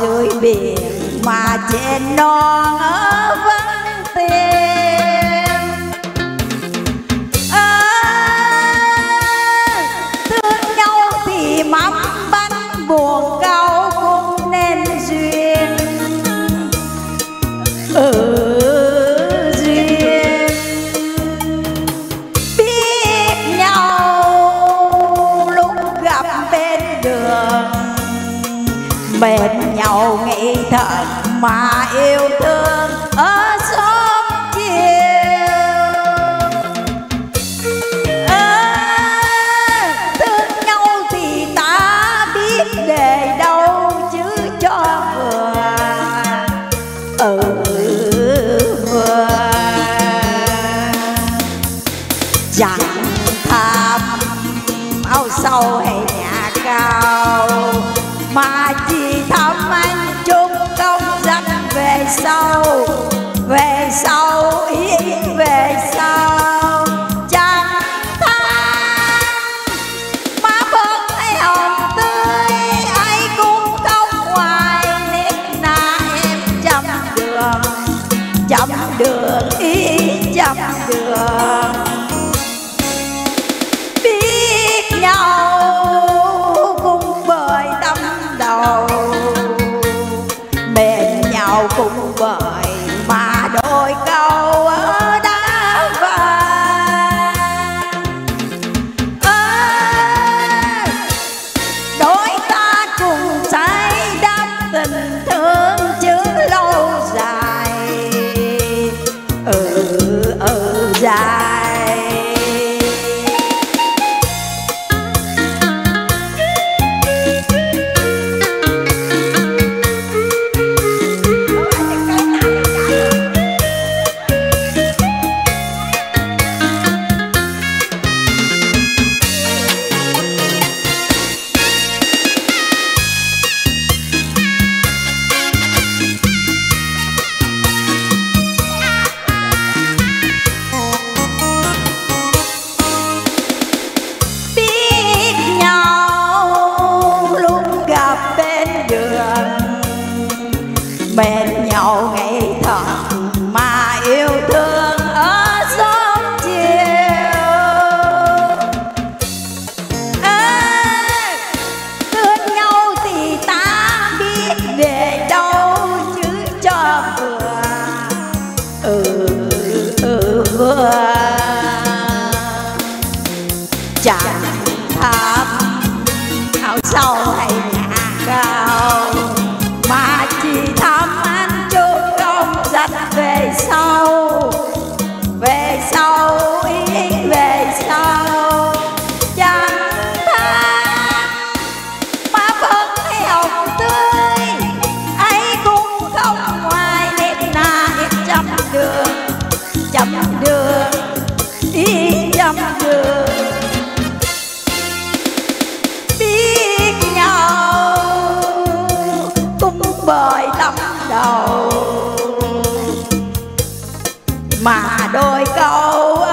dưới biển mà trên non ở vây bên nhau nghĩ thật mà yêu thương ở xóm chiều. Thương nhau thì ta biết để đâu chứ cho vừa. Ừ vừa. Chẳng tham ao sâu đường ý chậm đường bên nhau ngày thơ mà yêu thương ở sớm chiều. Ê, thương nhau thì ta biết để đâu chứ cho vừa. Ừ với tóc đầu mà đôi câu